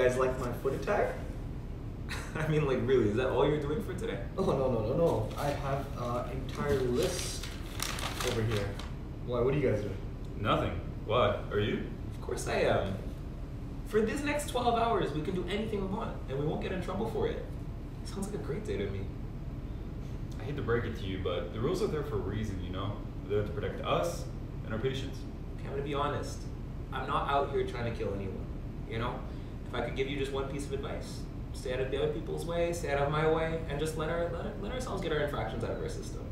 You guys like my foot attire? I mean, like, really, is that all you're doing for today? Oh, no, no, no, no. I have an entire list over here. Why, what are you guys doing? Nothing. What? Are you? Of course I am. For this next 12 hours, we can do anything we want, and we won't get in trouble for it. Sounds like a great day to me. I hate to break it to you, but the rules are there for a reason, you know? They're there to protect us and our patients. Okay, I'm gonna be honest. I'm not out here trying to kill anyone. You know? If I could give you just one piece of advice, stay out of the other people's way, stay out of my way, and just let our let, let ourselves get our infractions out of our system.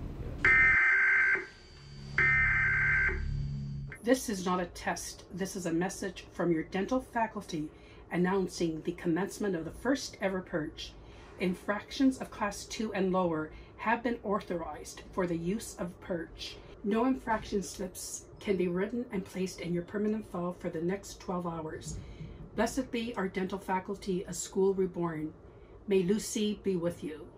This is not a test. This is a message from your dental faculty announcing the commencement of the first ever purge. Infractions of class 2 and lower have been authorized for the use of purge. No infraction slips can be written and placed in your permanent file for the next 12 hours. Blessed be our dental faculty, a school reborn. May Lucy be with you.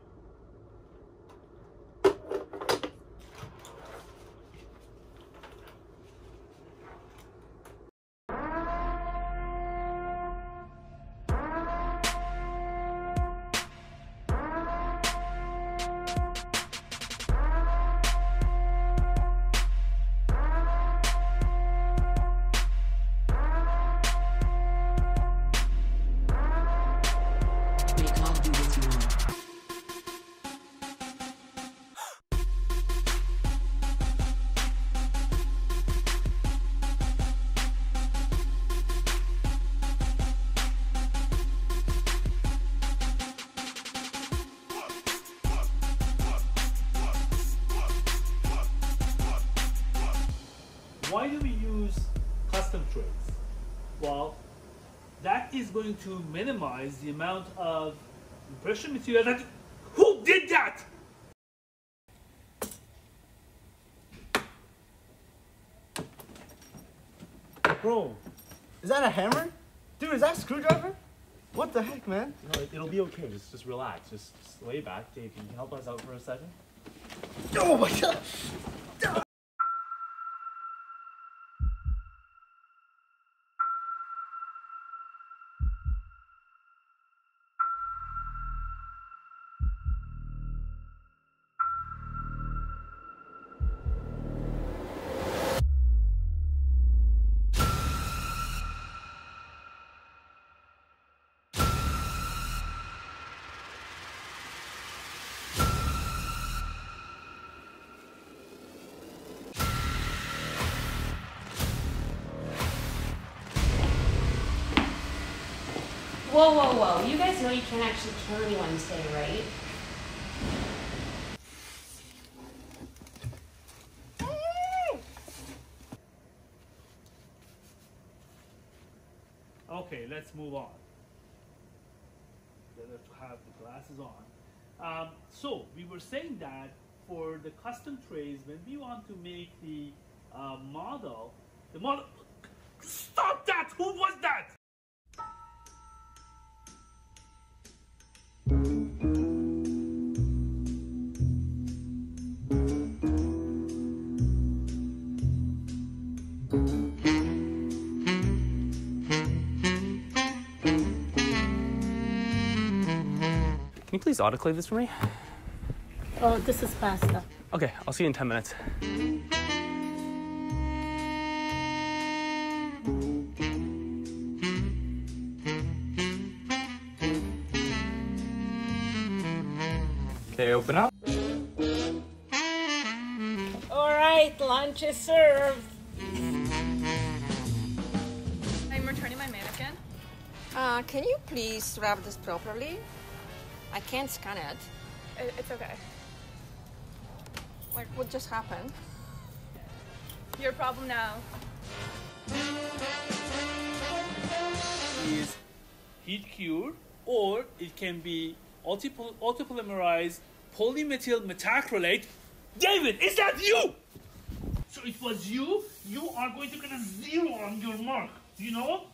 Why do we use custom trays? Well, that is going to minimize the amount of impression material that. Who did that? Bro, is that a hammer? Dude, is that a screwdriver? What the heck, man? No, it, it'll be okay. Just, just relax. Just, just lay back. Dave, can you help us out for a second? Oh my god! Whoa, whoa, whoa. You guys know you can't actually kill anyone today, right? Okay, let's move on. Better to have the glasses on. Um, so we were saying that for the custom trays, when we want to make the uh, model, the model. Stop that! Who was you please autoclave this for me? Oh, this is pasta. Okay, I'll see you in 10 minutes. Okay, open up. All right, lunch is served. I'm returning my mannequin. Uh, can you please wrap this properly? I can't scan it. It- It's okay. Like, what just happened? Your problem now. is heat cured or it can be multiple autopolymerized polymethyl methacrylate. David, is that you? So it was you? You are going to get a zero on your mark. Do you know?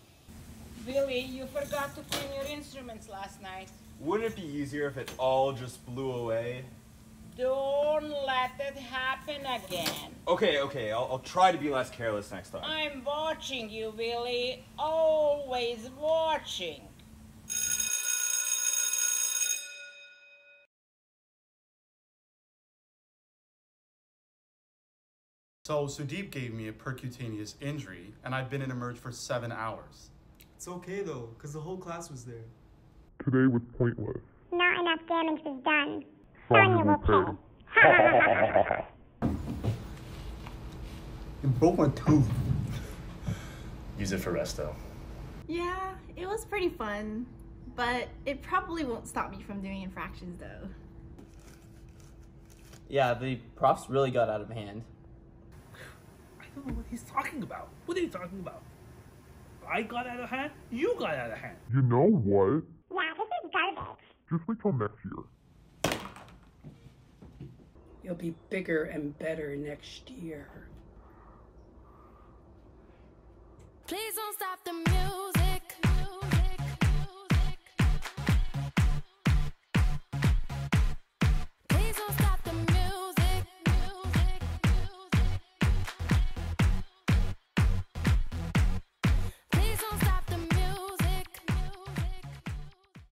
Billy, you forgot to clean your instruments last night. Wouldn't it be easier if it all just blew away? Don't let it happen again. Okay, okay, I'll, I'll, try to be less careless next time. I'm watching you, Billy. Always watching. So Sudip gave me a percutaneous injury, and I've been in a merge for seven hours. It's okay though, because the whole class was there. Today was pointless. Not enough damage was done. Sonya Sonya will will pay. pay. You broke my tooth. Use it for resto. Yeah, it was pretty fun, but it probably won't stop me from doing infractions though. Yeah, the profs really got out of hand. I don't know what he's talking about. What are you talking about? I got out of hand. You got out of hand. You know what? Yeah, this is garbage. Just wait till next year. You'll be bigger and better next year. Please don't stop the music.